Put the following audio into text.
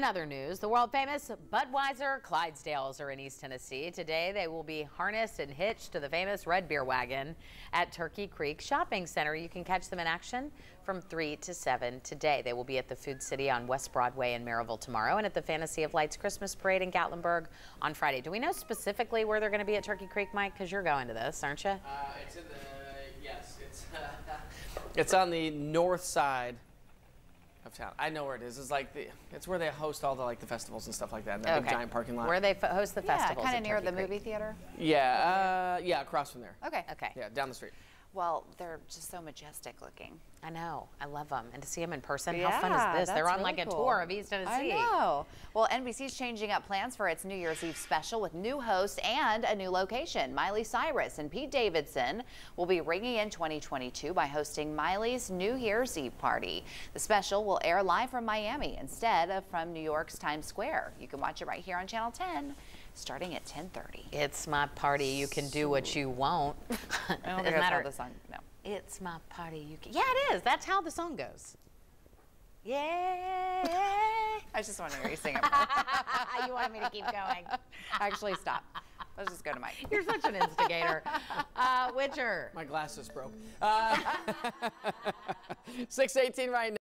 In other news, the world famous Budweiser Clydesdales are in East Tennessee. Today they will be harnessed and hitched to the famous Red Beer wagon at Turkey Creek Shopping Center. You can catch them in action from 3 to 7 today. They will be at the Food City on West Broadway in Maryville tomorrow and at the Fantasy of Lights Christmas Parade in Gatlinburg on Friday. Do we know specifically where they're going to be at Turkey Creek, Mike? Because you're going to this, aren't you? Uh, it's in the, yes, it's, it's on the north side of town. I know where it is. It's like the, it's where they host all the like the festivals and stuff like that. In that big Okay. giant parking lot. Where they f- host the festivals. Yeah, kind of near Turkey the Creek. movie theater. yeah, uh, yeah, across from there. Okay. Okay. Yeah, down the street. Well, they're just so majestic looking. I know. I love them. And to see them in person, how fun is this? They're on like a cool. tour of East Tennessee. I know. Well, NBC's changing up plans for its New Year's Eve special with new hosts and a new location. Miley Cyrus and Pete Davidson will be ringing in 2022 by hosting Miley's New Year's Eve party. The special will air live from Miami instead of from New York's Times Square. You can watch it right here on Channel 10 starting at 10:30. It's my party. You can do what you want. I Doesn't matter. the song. No. It's my party. You can. Yeah, it is. That's how the song goes. Yeah. I just want to hear you sing it. you wanted me to keep going. Actually, stop. Let's just go to Mike. You're such an instigator. Uh, Witcher. My glasses broke. Uh, 618 right now.